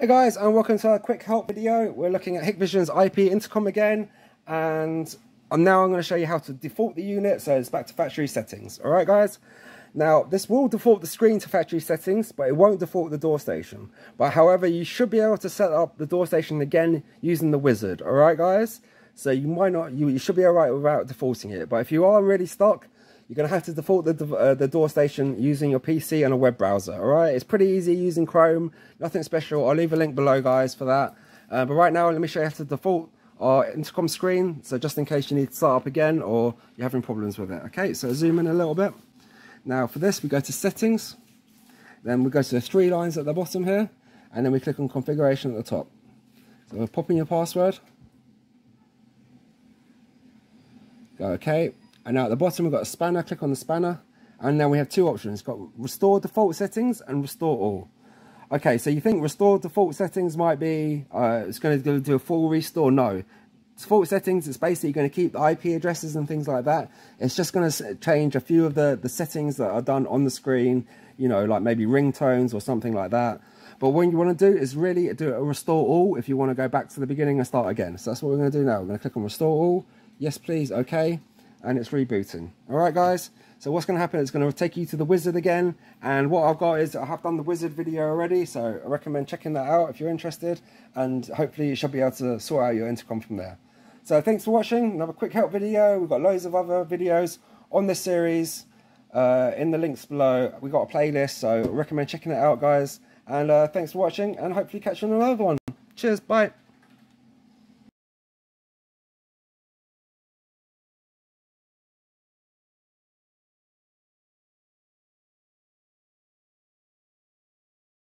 Hey guys and welcome to a quick help video. We're looking at Hikvision's IP intercom again and I'm now I'm going to show you how to default the unit so it's back to factory settings. Alright guys? Now this will default the screen to factory settings but it won't default the door station. But however you should be able to set up the door station again using the wizard. Alright guys? So you might not, you, you should be alright without defaulting it. But if you are really stuck, you're going to have to default the, uh, the door station using your PC and a web browser. Alright, it's pretty easy using Chrome, nothing special. I'll leave a link below, guys, for that. Uh, but right now, let me show you how to default our intercom screen. So just in case you need to start up again or you're having problems with it. Okay, so zoom in a little bit. Now for this, we go to settings. Then we go to the three lines at the bottom here. And then we click on configuration at the top. So we're popping your password. Go OK. And now at the bottom we've got a spanner, click on the spanner. And then we have two options, It's got restore default settings and restore all. Okay, so you think restore default settings might be, uh, it's going to do a full restore? No. Default settings, it's basically going to keep the IP addresses and things like that. It's just going to change a few of the, the settings that are done on the screen, you know, like maybe ringtones or something like that. But what you want to do is really do a restore all if you want to go back to the beginning and start again. So that's what we're going to do now. We're going to click on restore all. Yes, please. Okay and it's rebooting. All right, guys. So what's going to happen? It's going to take you to the wizard again. And what I've got is I have done the wizard video already. So I recommend checking that out if you're interested. And hopefully you should be able to sort out your intercom from there. So thanks for watching. Another quick help video. We've got loads of other videos on this series. Uh, in the links below, we've got a playlist. So I recommend checking it out, guys. And uh, thanks for watching. And hopefully catch you on another one. Cheers. Bye.